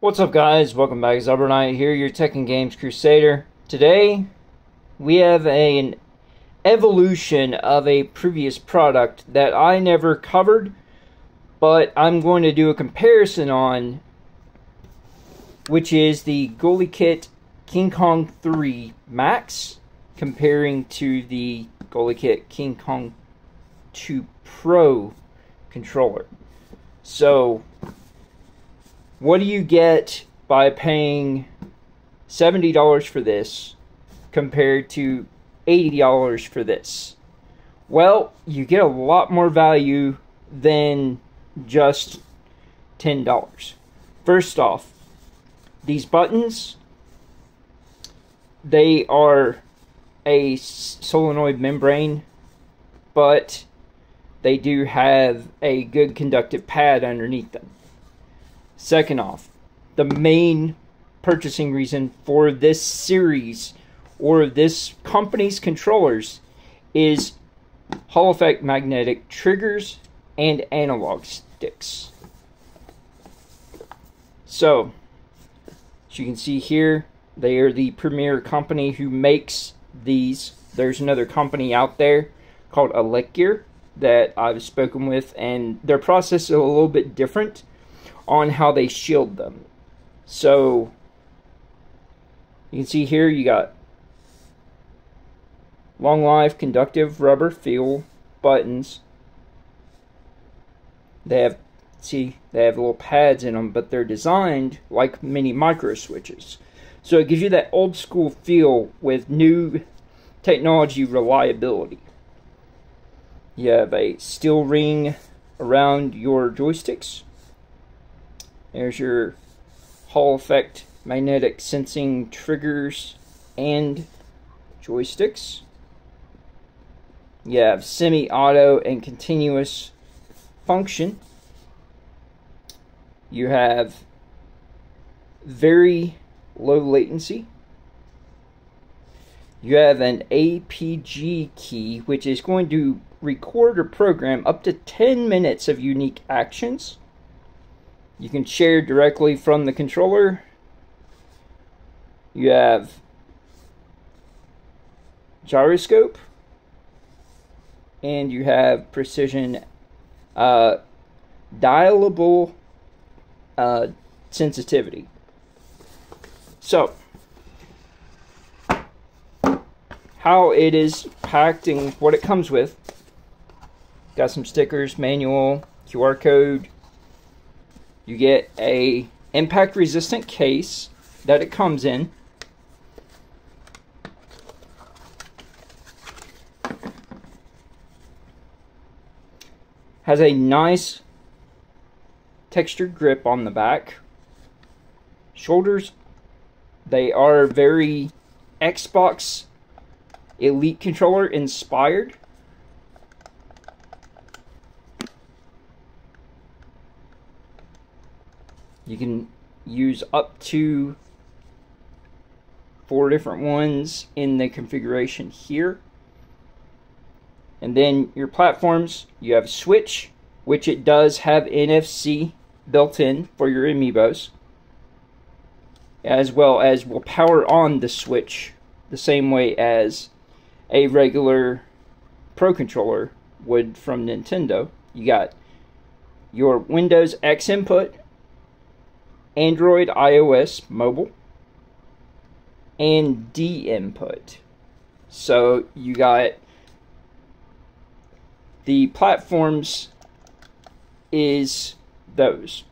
What's up guys, welcome back, Knight here, your Tech and Games Crusader. Today, we have a, an evolution of a previous product that I never covered, but I'm going to do a comparison on, which is the GuliKit King Kong 3 Max, comparing to the GuliKit King Kong 2 Pro controller. So, what do you get by paying $70 for this compared to $80 for this? Well, you get a lot more value than just $10. First off, these buttons, they are a solenoid membrane, but they do have a good conductive pad underneath them. Second off, the main purchasing reason for this series or this company's controllers is Hall effect magnetic triggers and analog sticks. So, as you can see here, they are the premier company who makes these. There's another company out there called Gear that I've spoken with, and their process is a little bit different on how they shield them. So you can see here you got long life conductive rubber feel buttons. They have see they have little pads in them, but they're designed like mini micro switches. So it gives you that old school feel with new technology reliability. You have a steel ring around your joysticks there's your Hall effect magnetic sensing triggers and joysticks. You have semi-auto and continuous function. You have very low latency. You have an APG key, which is going to record or program up to 10 minutes of unique actions. You can share directly from the controller. You have gyroscope and you have precision uh, dialable uh, sensitivity. So, how it is packed and what it comes with. Got some stickers, manual, QR code, you get a impact resistant case that it comes in. Has a nice textured grip on the back. Shoulders, they are very Xbox Elite controller inspired. You can use up to four different ones in the configuration here. And then your platforms, you have Switch, which it does have NFC built in for your amiibos, as well as will power on the Switch the same way as a regular Pro controller would from Nintendo. You got your Windows X input, Android, iOS, mobile, and D input. So you got the platforms is those.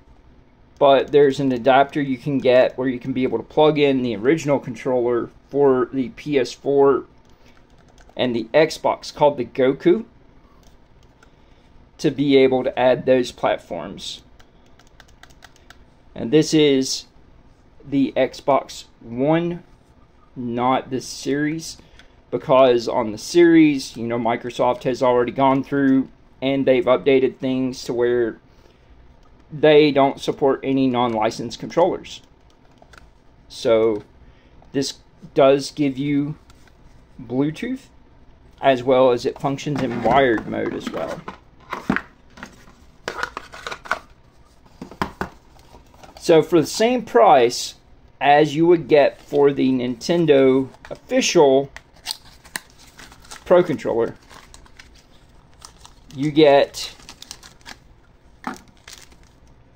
But there's an adapter you can get where you can be able to plug in the original controller for the PS4 and the Xbox called the Goku to be able to add those platforms and this is the Xbox One, not the Series, because on the Series, you know, Microsoft has already gone through and they've updated things to where they don't support any non-licensed controllers. So this does give you Bluetooth as well as it functions in wired mode as well. So for the same price as you would get for the Nintendo official Pro Controller, you get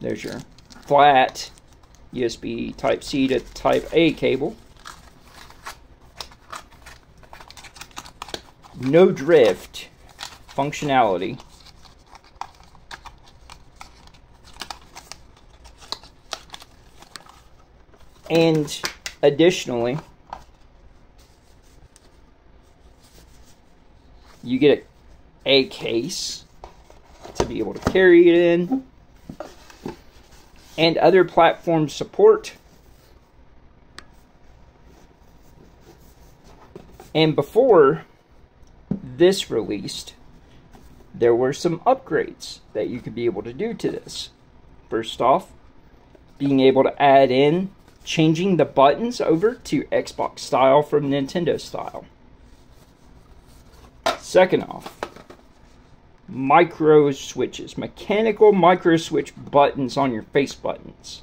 there's your flat USB Type C to Type A cable. No drift functionality. And additionally, you get a, a case to be able to carry it in and other platform support. And before this released, there were some upgrades that you could be able to do to this. First off, being able to add in changing the buttons over to Xbox style from Nintendo style. Second off, micro switches, mechanical micro switch buttons on your face buttons.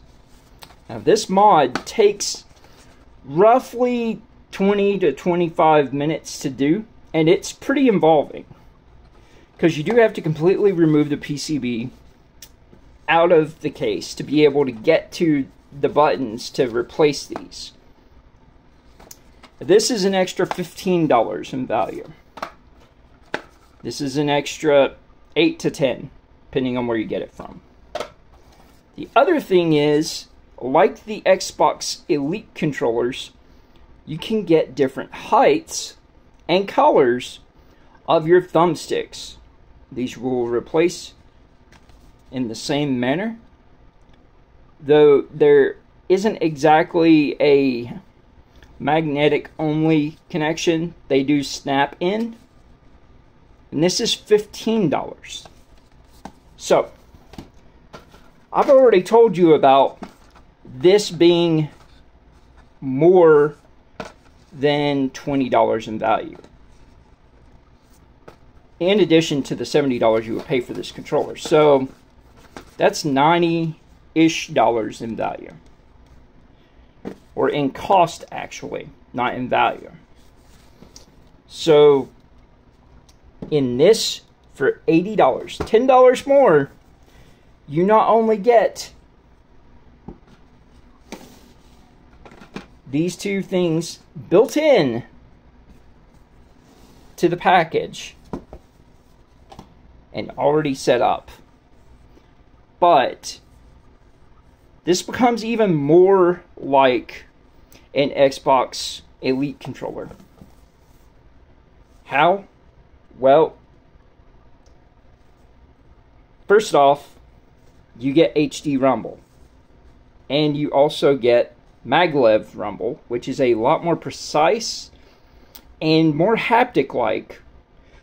Now this mod takes roughly 20 to 25 minutes to do and it's pretty involving because you do have to completely remove the PCB out of the case to be able to get to the buttons to replace these. This is an extra $15 in value. This is an extra 8 to 10, depending on where you get it from. The other thing is, like the Xbox Elite controllers, you can get different heights and colors of your thumbsticks. These will replace in the same manner, though there isn't exactly a magnetic only connection. They do snap in and this is $15. So, I've already told you about this being more than $20 in value. In addition to the $70 you would pay for this controller. So, that's 90-ish dollars in value. Or in cost, actually, not in value. So, in this for $80, $10 more, you not only get these two things built in to the package and already set up. But this becomes even more like an Xbox Elite controller. How? Well, first off, you get HD Rumble. And you also get maglev Rumble, which is a lot more precise and more haptic like.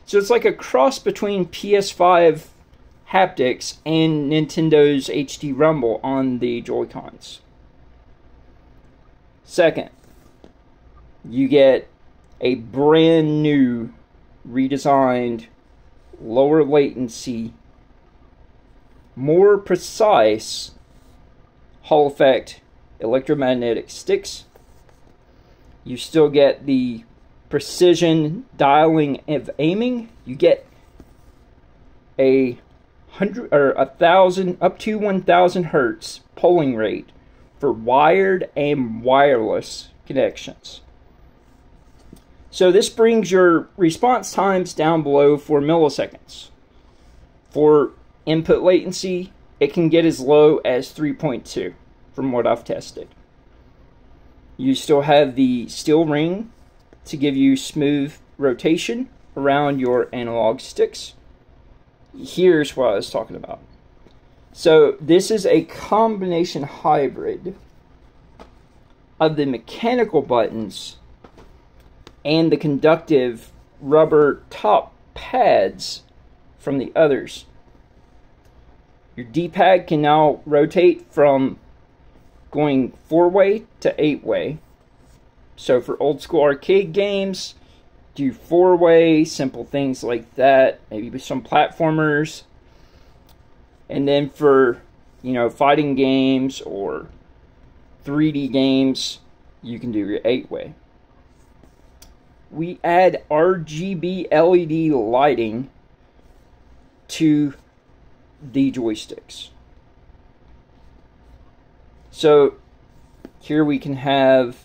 So it's like a cross between PS5 haptics and Nintendo's HD Rumble on the Joy-Cons. Second, you get a brand new redesigned, lower latency, more precise Hall effect electromagnetic sticks. You still get the precision dialing of aiming. You get a hundred or a thousand up to 1000 hertz polling rate for wired and wireless connections. So this brings your response times down below 4 milliseconds. For input latency, it can get as low as 3.2 from what I've tested. You still have the steel ring to give you smooth rotation around your analog sticks. Here's what I was talking about. So this is a combination hybrid of the mechanical buttons and the conductive rubber top pads from the others. Your D-pad can now rotate from going four-way to eight-way. So for old school arcade games, do four-way, simple things like that, maybe some platformers. And then for, you know, fighting games or 3D games, you can do your 8 way. We add RGB LED lighting to the joysticks. So here we can have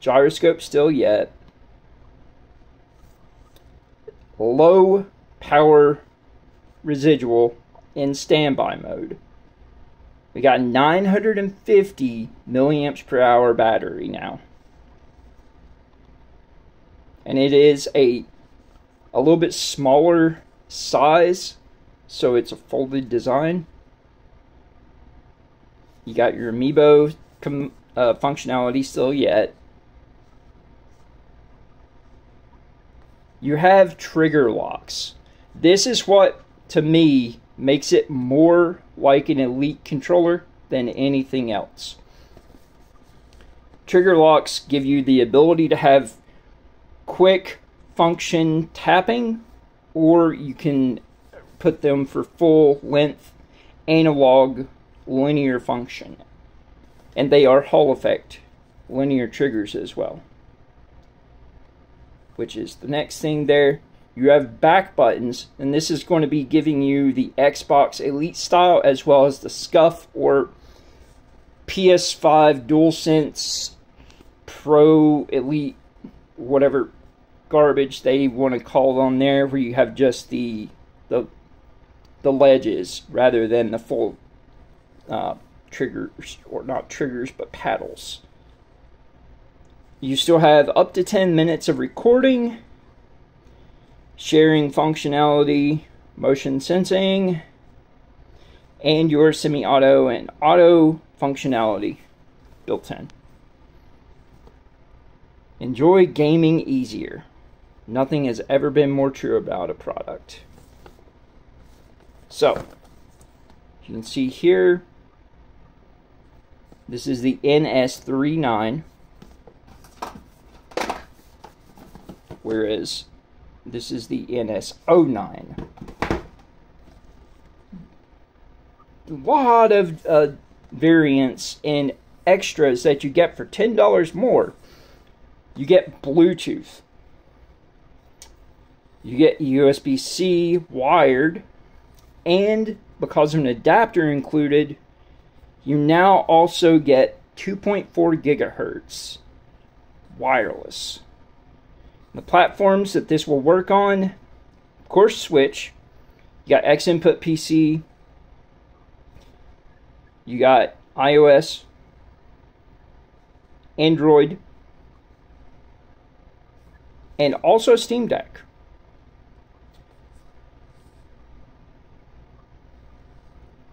gyroscope still yet, low power residual in standby mode. We got 950 milliamps per hour battery now. And it is a a little bit smaller size, so it's a folded design. You got your amiibo uh, functionality still yet. You have trigger locks. This is what, to me, makes it more like an Elite controller than anything else. Trigger locks give you the ability to have quick function tapping, or you can put them for full length analog linear function. And they are Hall effect linear triggers as well. Which is the next thing there. You have back buttons, and this is going to be giving you the Xbox Elite style as well as the SCUF or PS5 DualSense Pro Elite, whatever garbage they want to call on there, where you have just the the the ledges rather than the full uh, triggers, or not triggers, but paddles. You still have up to 10 minutes of recording sharing functionality, motion sensing, and your semi-auto and auto functionality built in. Enjoy gaming easier. Nothing has ever been more true about a product. So, you can see here, this is the NS39, whereas this is the NS09. A lot of uh, variants and extras that you get for $10 more. You get Bluetooth. You get USB-C wired. And because of an adapter included, you now also get 2.4 gigahertz wireless. The platforms that this will work on, of course, Switch. You got X Input PC. You got iOS, Android, and also Steam Deck.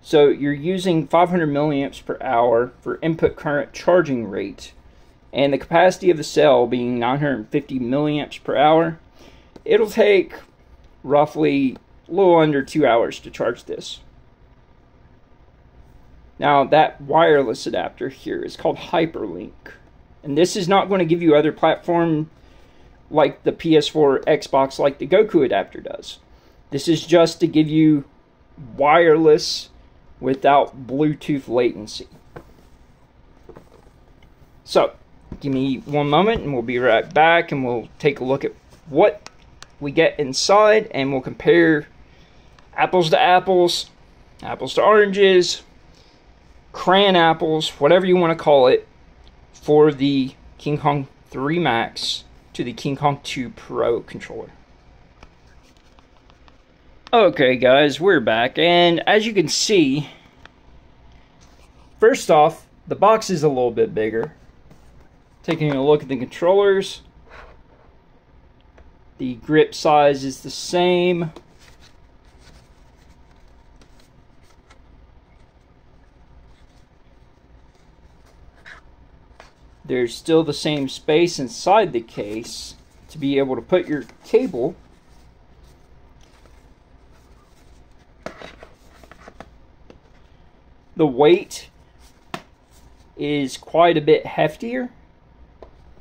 So you're using 500 milliamps per hour for input current charging rate and the capacity of the cell being 950 milliamps per hour, it'll take roughly a little under two hours to charge this. Now, that wireless adapter here is called Hyperlink. And this is not going to give you other platform like the PS4, Xbox, like the Goku adapter does. This is just to give you wireless without Bluetooth latency. So, Give me one moment and we'll be right back and we'll take a look at what we get inside and we'll compare apples to apples, apples to oranges, crayon apples, whatever you want to call it, for the King Kong 3 Max to the King Kong 2 Pro controller. Okay guys, we're back and as you can see, first off, the box is a little bit bigger. Taking a look at the controllers, the grip size is the same. There's still the same space inside the case to be able to put your cable. The weight is quite a bit heftier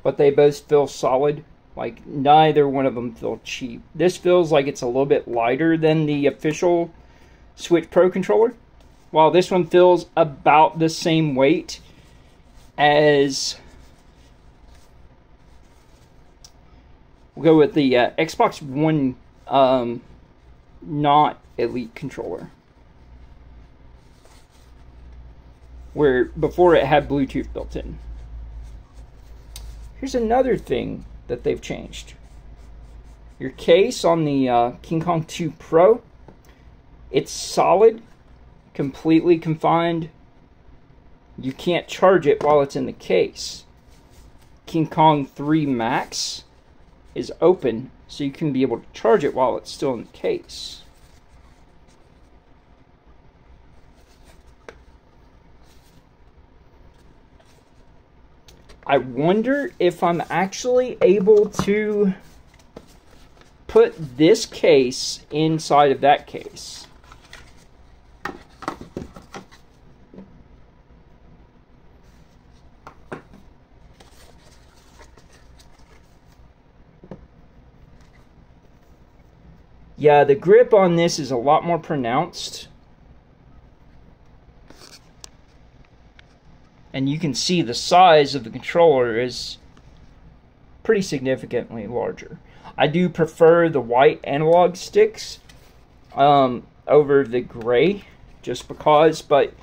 but they both feel solid. Like neither one of them feel cheap. This feels like it's a little bit lighter than the official Switch Pro controller. While this one feels about the same weight, as we'll go with the uh, Xbox One um, not Elite controller. Where before it had Bluetooth built in. Here's another thing that they've changed. Your case on the uh, King Kong 2 Pro, it's solid, completely confined. You can't charge it while it's in the case. King Kong 3 Max is open, so you can be able to charge it while it's still in the case. I wonder if I'm actually able to put this case inside of that case. Yeah, the grip on this is a lot more pronounced. And you can see the size of the controller is pretty significantly larger. I do prefer the white analog sticks um, over the gray just because, but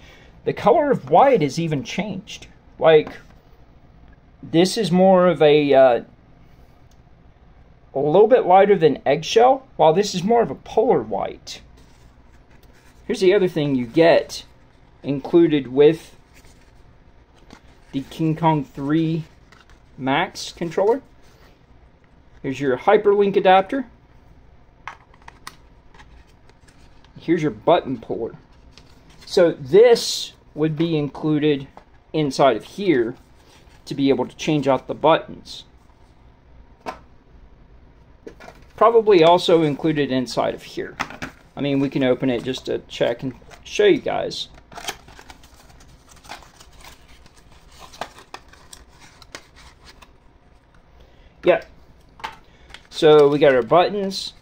the color of white has even changed. Like, this is more of a uh, a little bit lighter than eggshell, while this is more of a polar white. Here's the other thing you get included with the King Kong 3 Max controller. Here's your hyperlink adapter. Here's your button puller. So this would be included inside of here to be able to change out the buttons probably also included inside of here. I mean, we can open it just to check and show you guys. Yeah. So we got our buttons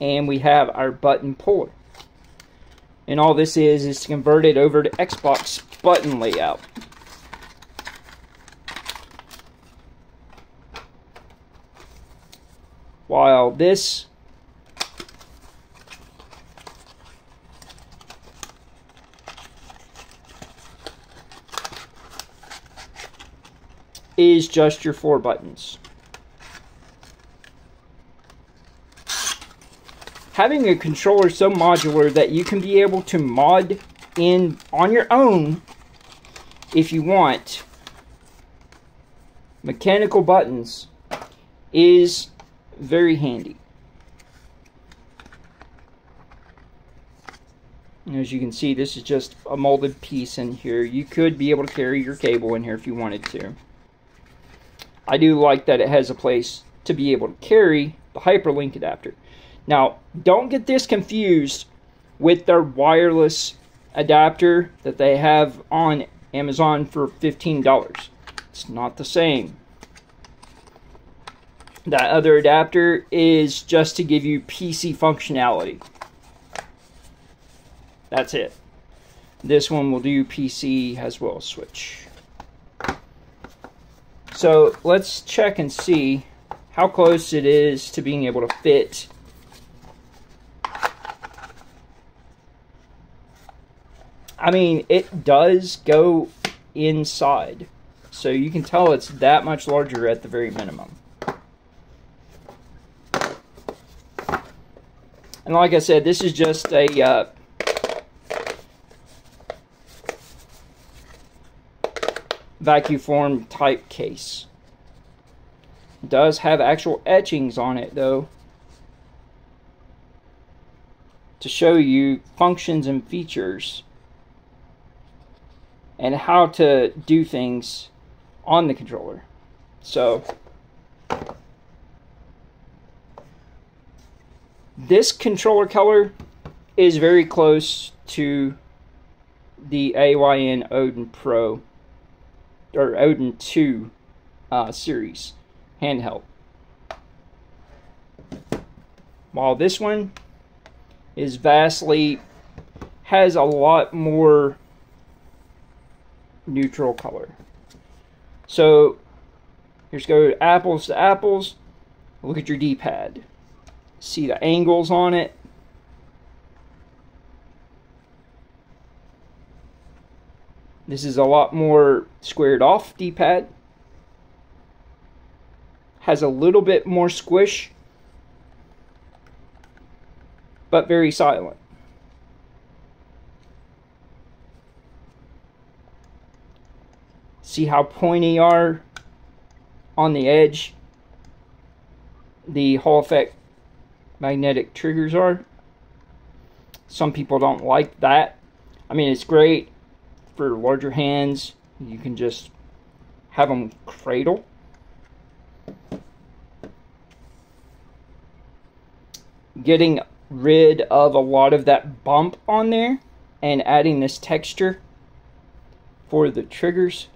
and we have our button puller. And all this is is to convert it over to Xbox button layout. while this is just your four buttons. Having a controller so modular that you can be able to mod in on your own if you want mechanical buttons is very handy. As you can see, this is just a molded piece in here. You could be able to carry your cable in here if you wanted to. I do like that it has a place to be able to carry the hyperlink adapter. Now, don't get this confused with their wireless adapter that they have on Amazon for $15. It's not the same. That other adapter is just to give you PC functionality. That's it. This one will do PC as well Switch. So let's check and see how close it is to being able to fit I mean, it does go inside. So you can tell it's that much larger at the very minimum. And like I said, this is just a uh, vacuum form type case. It does have actual etchings on it though to show you functions and features and how to do things on the controller. So This controller color is very close to the AYN Odin Pro or Odin 2 uh, series handheld. While this one is vastly has a lot more neutral color. So here's go apples to apples. Look at your D-pad. See the angles on it. This is a lot more squared off D-pad. Has a little bit more squish, but very silent. See how pointy are on the edge the Hall effect magnetic triggers are. Some people don't like that. I mean, it's great for larger hands. You can just have them cradle. Getting rid of a lot of that bump on there and adding this texture for the triggers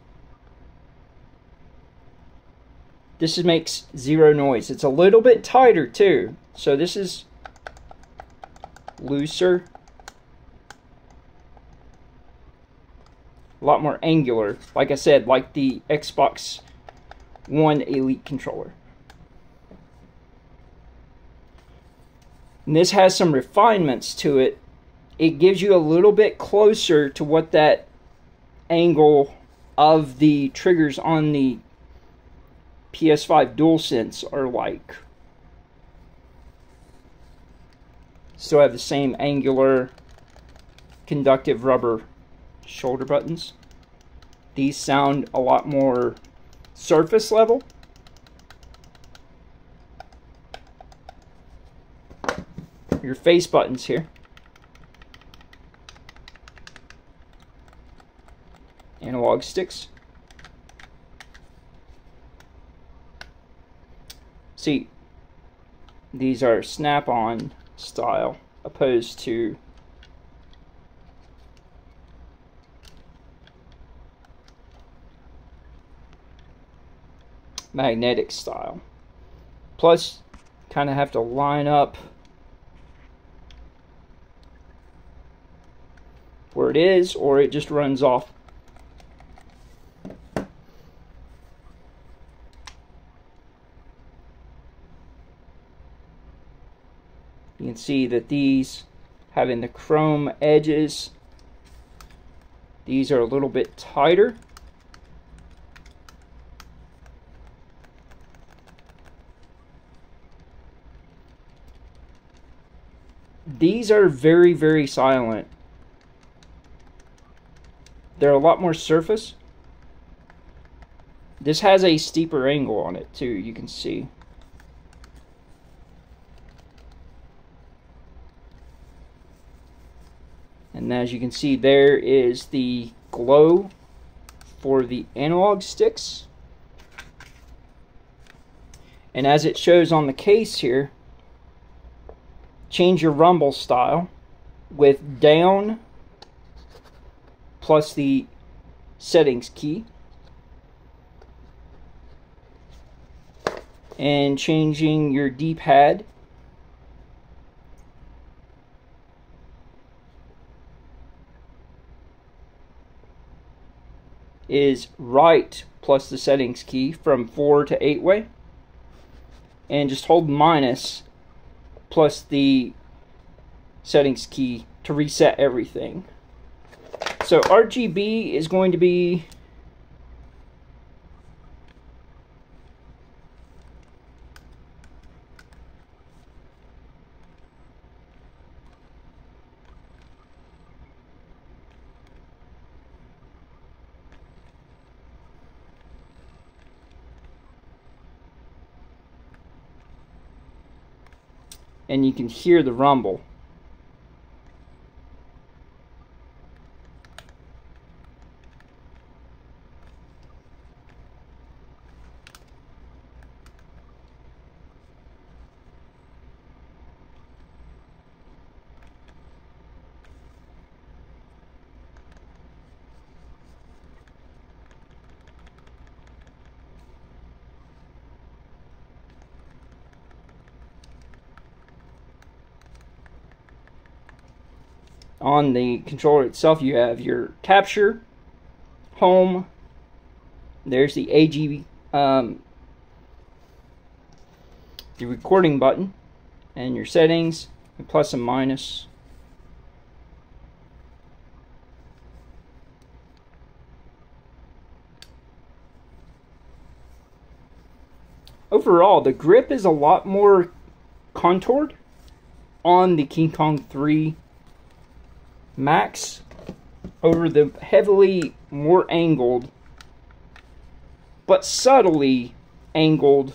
This makes zero noise. It's a little bit tighter too. So this is looser. A lot more angular. Like I said, like the Xbox One Elite controller. And this has some refinements to it. It gives you a little bit closer to what that angle of the triggers on the PS5 DualSense are like. Still have the same angular conductive rubber shoulder buttons. These sound a lot more surface level. Your face buttons here. Analog sticks. See, these are snap-on style opposed to magnetic style. Plus, kind of have to line up where it is or it just runs off You can see that these having the chrome edges, these are a little bit tighter. These are very, very silent. They're a lot more surface. This has a steeper angle on it too, you can see. And as you can see, there is the glow for the analog sticks. And as it shows on the case here, change your rumble style with down plus the settings key. And changing your D-pad is right plus the settings key from 4 to 8 way. And just hold minus plus the settings key to reset everything. So RGB is going to be and you can hear the rumble. On the controller itself you have your capture, home, there's the AG, um, the recording button, and your settings, and plus and minus. Overall, the grip is a lot more contoured on the King Kong 3 Max over the heavily more angled but subtly angled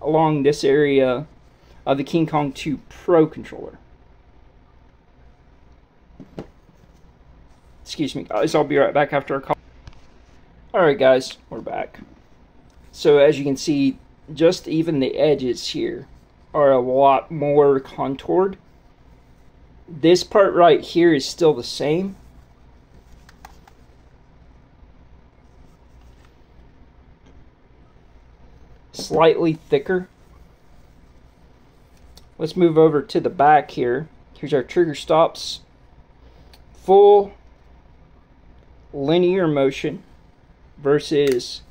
along this area of the King Kong 2 Pro controller. Excuse me guys, I'll be right back after a call. Alright guys, we're back. So as you can see, just even the edges here are a lot more contoured. This part right here is still the same. Slightly thicker. Let's move over to the back here. Here's our trigger stops. Full linear motion versus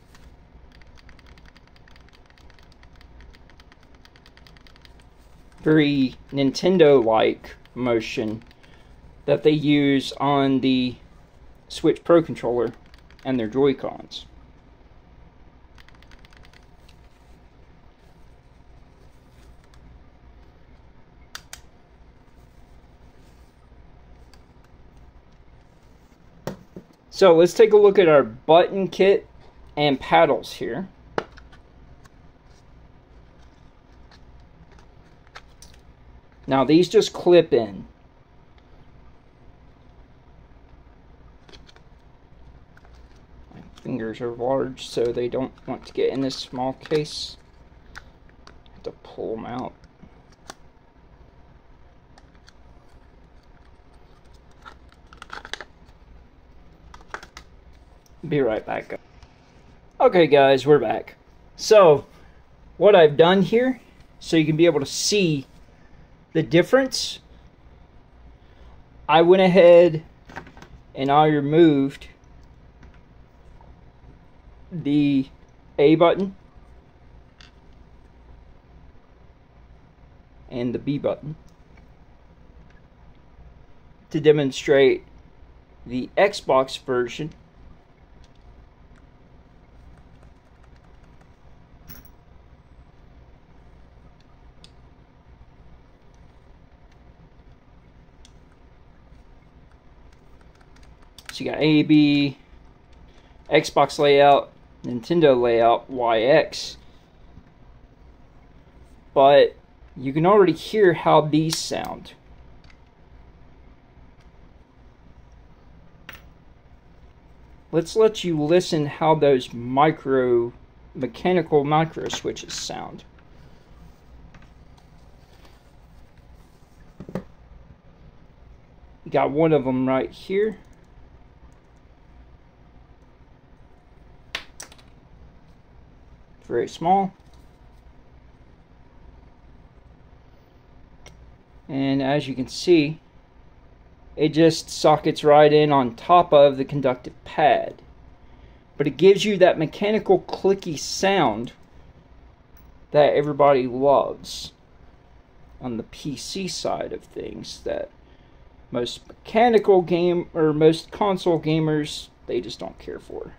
very Nintendo-like motion that they use on the Switch Pro controller and their Joy-Cons. So let's take a look at our button kit and paddles here. Now these just clip in. My fingers are large so they don't want to get in this small case. I have to pull them out. Be right back. Okay guys, we're back. So, what I've done here, so you can be able to see the difference, I went ahead and I removed the A button and the B button to demonstrate the Xbox version So you got A, B, Xbox layout, Nintendo layout, YX. But you can already hear how these sound. Let's let you listen how those micro, mechanical micro switches sound. You got one of them right here. Very small. And as you can see, it just sockets right in on top of the conductive pad. But it gives you that mechanical clicky sound that everybody loves on the PC side of things that most mechanical game or most console gamers they just don't care for.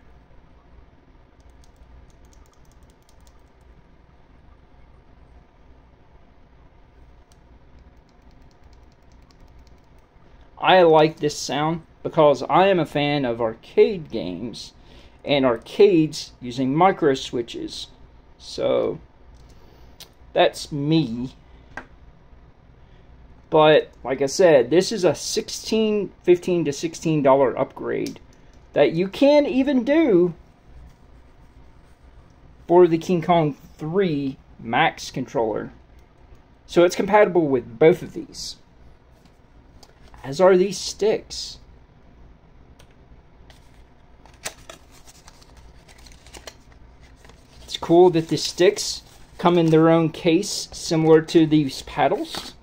I like this sound because I am a fan of arcade games and arcades using micro switches. So that's me. But like I said, this is a 16 15 to 16 dollar upgrade that you can even do for the King Kong 3 Max controller. So it's compatible with both of these as are these sticks. It's cool that the sticks come in their own case, similar to these paddles.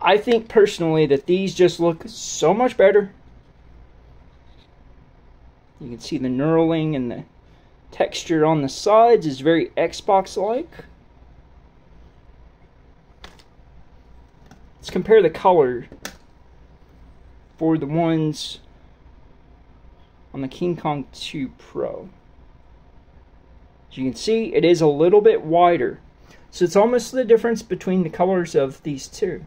I think personally that these just look so much better. You can see the knurling and the texture on the sides is very Xbox-like. Let's compare the color for the ones on the King Kong 2 Pro. As you can see, it is a little bit wider. So it's almost the difference between the colors of these two.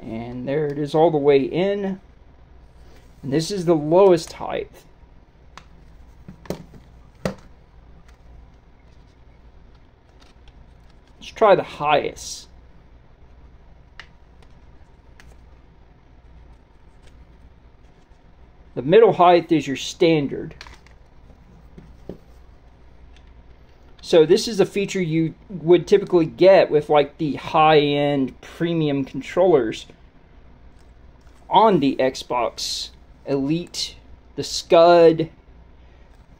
And there it is all the way in. And this is the lowest height. Let's try the highest. The middle height is your standard. So this is a feature you would typically get with like the high-end premium controllers on the Xbox Elite, the Scuf,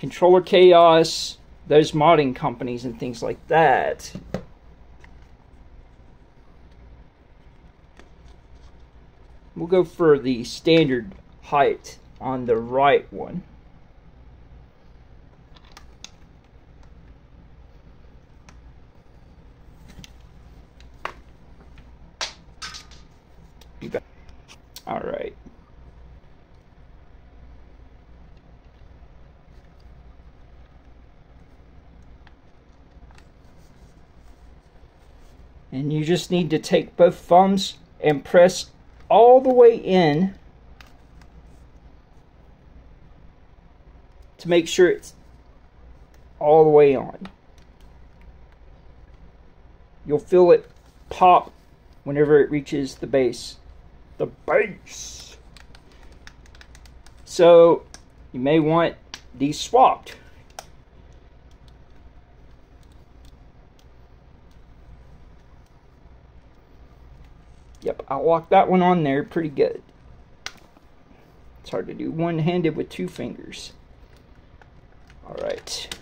Controller Chaos, those modding companies and things like that. We'll go for the standard height on the right one. All right. And you just need to take both thumbs and press all the way in to make sure it's all the way on. You'll feel it pop whenever it reaches the base the base. So you may want these swapped. Yep, I'll lock that one on there pretty good. It's hard to do one-handed with two fingers. Alright.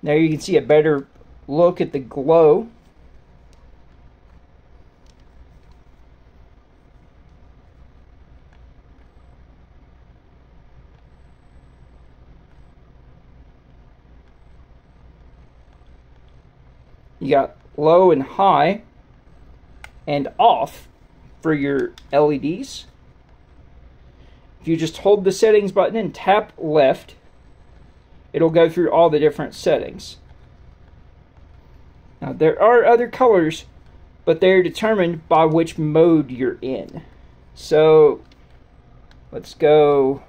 Now you can see a better look at the glow. You got low and high and off for your LEDs. If you just hold the settings button and tap left, it'll go through all the different settings. Now there are other colors, but they're determined by which mode you're in. So let's go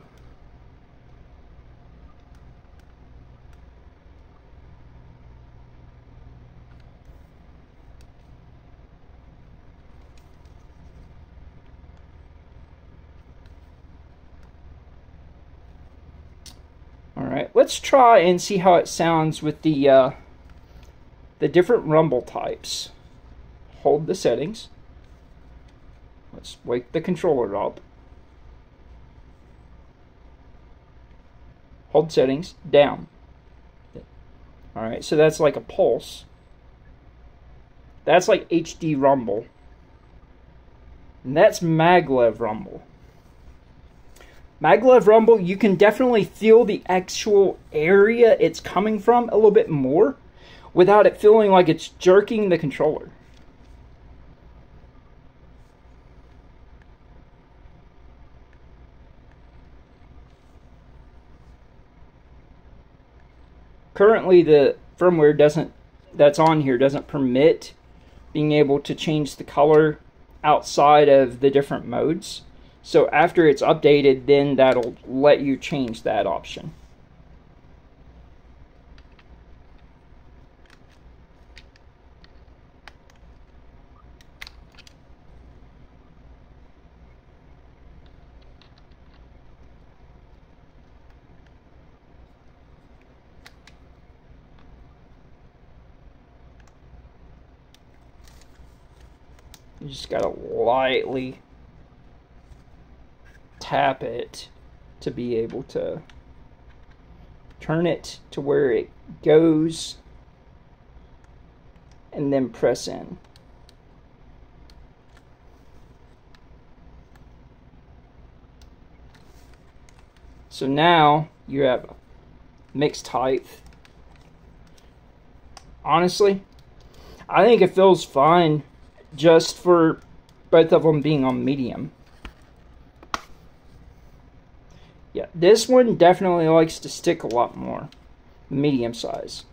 Alright, let's try and see how it sounds with the, uh, the different rumble types. Hold the settings. Let's wake the controller up. Hold settings, down. Alright, so that's like a pulse. That's like HD rumble. And that's maglev rumble maglev rumble you can definitely feel the actual area it's coming from a little bit more without it feeling like it's jerking the controller. Currently the firmware doesn't that's on here doesn't permit being able to change the color outside of the different modes so after it's updated, then that'll let you change that option. You just gotta lightly tap it to be able to turn it to where it goes and then press in. So now you have mixed height. Honestly, I think it feels fine just for both of them being on medium. Yeah, this one definitely likes to stick a lot more. Medium size.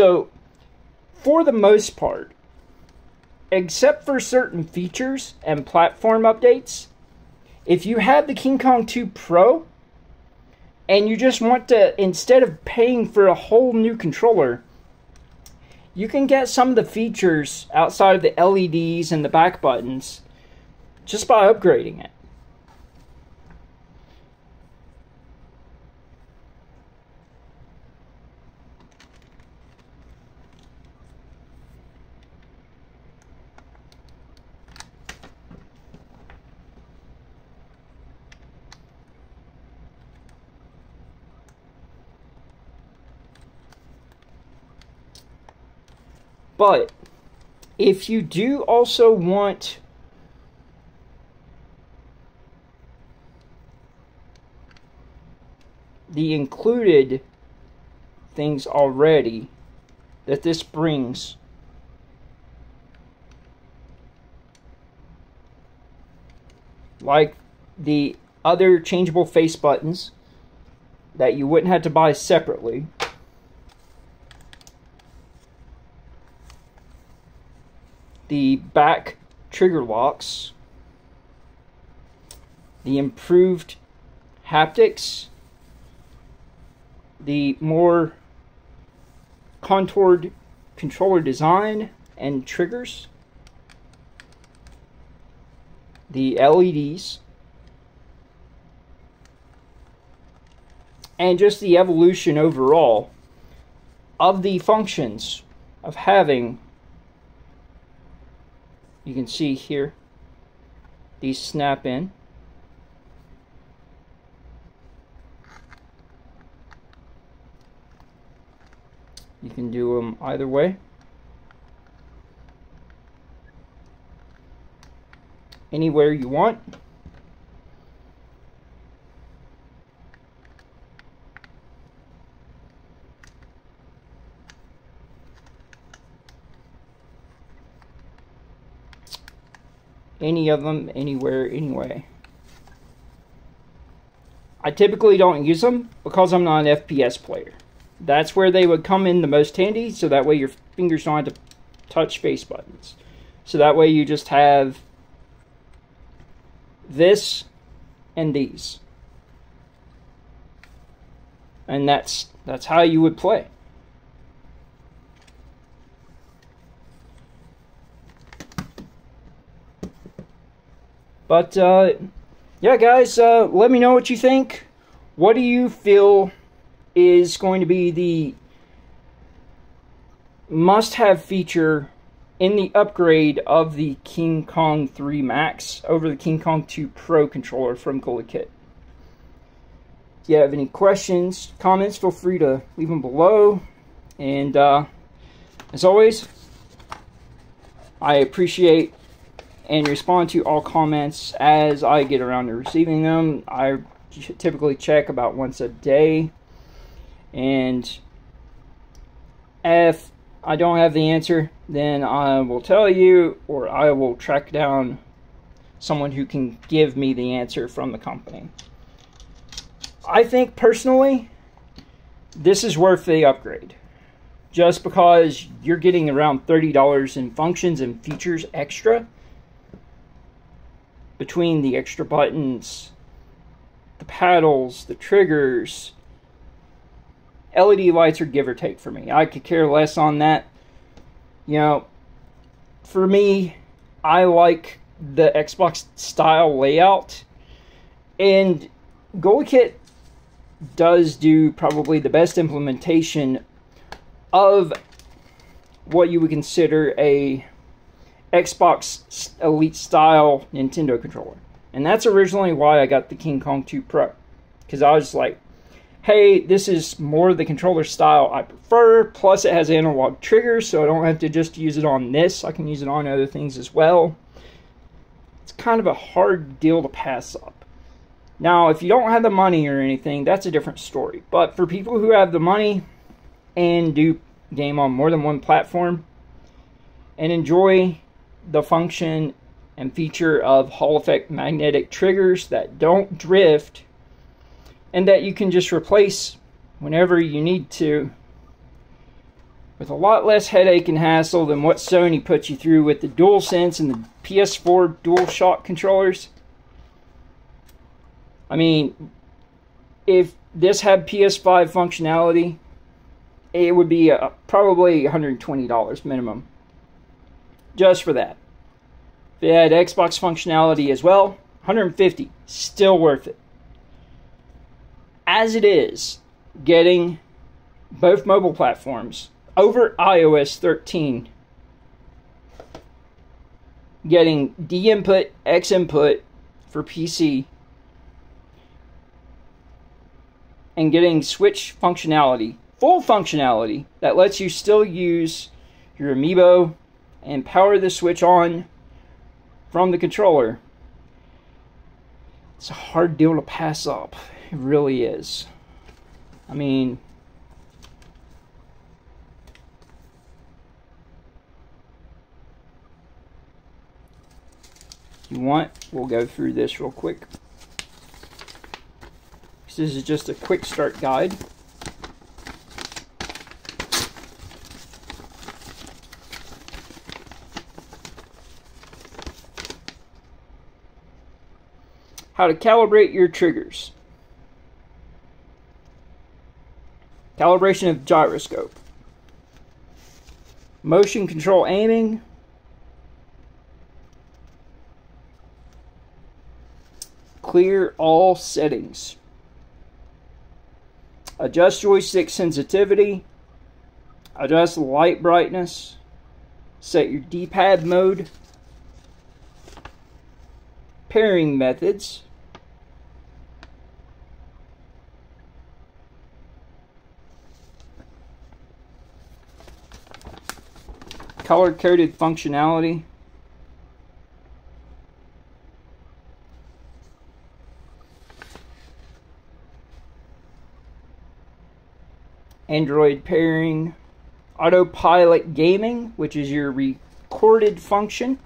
So, for the most part, except for certain features and platform updates, if you have the King Kong 2 Pro and you just want to, instead of paying for a whole new controller, you can get some of the features outside of the LEDs and the back buttons just by upgrading it. But if you do also want the included things already that this brings like the other changeable face buttons that you wouldn't have to buy separately the back trigger locks, the improved haptics, the more contoured controller design and triggers, the LEDs, and just the evolution overall of the functions of having you can see here these snap in. You can do them either way. Anywhere you want any of them anywhere anyway. I typically don't use them because I'm not an FPS player. That's where they would come in the most handy, so that way your fingers don't have to touch face buttons. So that way you just have this and these. And that's that's how you would play. But uh, yeah, guys, uh, let me know what you think. What do you feel is going to be the must-have feature in the upgrade of the King Kong 3 Max over the King Kong 2 Pro controller from GuliKit? If you have any questions, comments, feel free to leave them below. And uh, as always, I appreciate and respond to all comments as I get around to receiving them. I typically check about once a day. And if I don't have the answer, then I will tell you or I will track down someone who can give me the answer from the company. I think personally, this is worth the upgrade. Just because you're getting around $30 in functions and features extra between the extra buttons the paddles, the triggers. LED lights are give or take for me. I could care less on that. You know, for me, I like the Xbox style layout. And GuliKit does do probably the best implementation of what you would consider a Xbox Elite style Nintendo controller. And that's originally why I got the King Kong 2 Pro. Because I was like, hey, this is more the controller style I prefer. Plus, it has analog triggers, so I don't have to just use it on this. I can use it on other things as well. It's kind of a hard deal to pass up. Now, if you don't have the money or anything, that's a different story. But for people who have the money and do game on more than one platform and enjoy the function and feature of Hall effect magnetic triggers that don't drift and that you can just replace whenever you need to with a lot less headache and hassle than what Sony puts you through with the DualSense and the PS4 DualShock controllers. I mean, if this had PS5 functionality, it would be uh, probably $120 minimum. Just for that. If it had Xbox functionality as well, 150 still worth it. As it is, getting both mobile platforms over iOS 13, getting D input, X input for PC and getting switch functionality, full functionality that lets you still use your amiibo and power the switch on from the controller. It's a hard deal to pass up. It really is. I mean, you want, we'll go through this real quick. This is just a quick start guide. How to calibrate your triggers. Calibration of gyroscope. Motion control aiming. Clear all settings adjust joystick sensitivity, adjust light brightness, set your D-pad mode, pairing methods, color-coded functionality, Android pairing, autopilot gaming, which is your recorded function,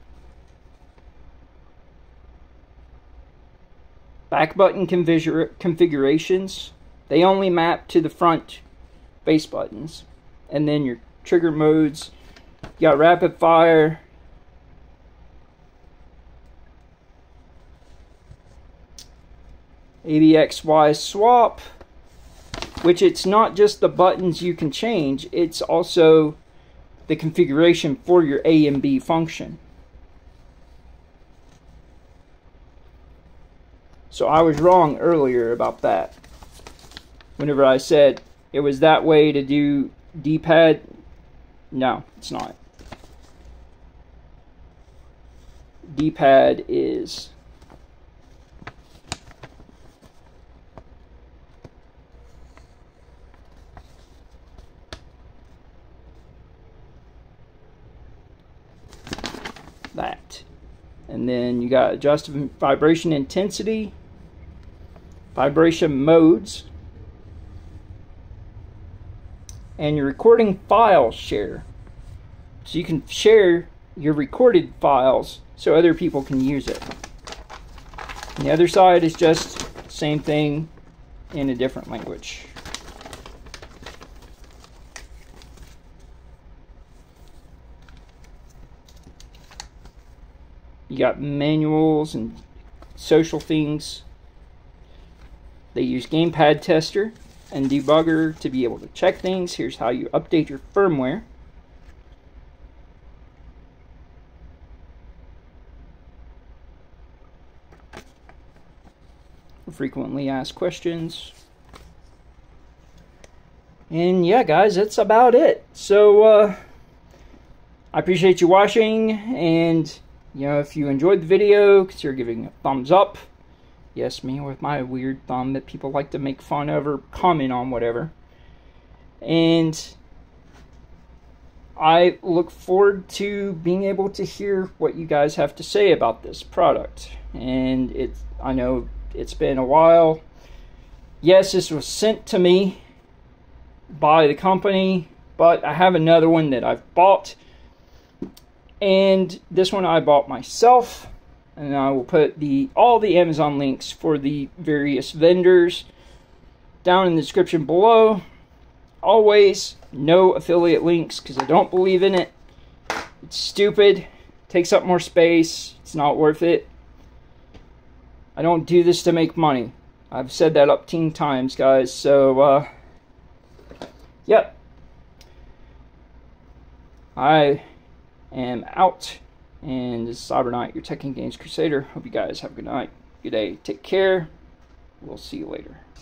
back button configura configurations. They only map to the front base buttons. And then your trigger modes. You got rapid fire. ABXY swap which it's not just the buttons you can change, it's also the configuration for your A and B function. So I was wrong earlier about that. Whenever I said it was that way to do D-pad, no, it's not. D-pad is that. And then you got adjust vibration intensity, vibration modes, and your recording file share. So you can share your recorded files so other people can use it. And the other side is just same thing in a different language. You got manuals and social things. They use Gamepad Tester and Debugger to be able to check things. Here's how you update your firmware. Frequently asked questions. And yeah, guys, that's about it. So, uh, I appreciate you watching, and, you know, if you enjoyed the video, consider giving a thumbs up. Yes, me with my weird thumb that people like to make fun of or comment on, whatever. And I look forward to being able to hear what you guys have to say about this product. And it, I know it's been a while. Yes, this was sent to me by the company, but I have another one that I've bought. And this one I bought myself and I will put the all the Amazon links for the various vendors down in the description below. Always no affiliate links because I don't believe in it. It's stupid, takes up more space, it's not worth it. I don't do this to make money. I've said that up teen times, guys. So, uh, yep. I am out. And this is xyberKnight, your Tech and Games Crusader. Hope you guys have a good night, good day. Take care. We'll see you later.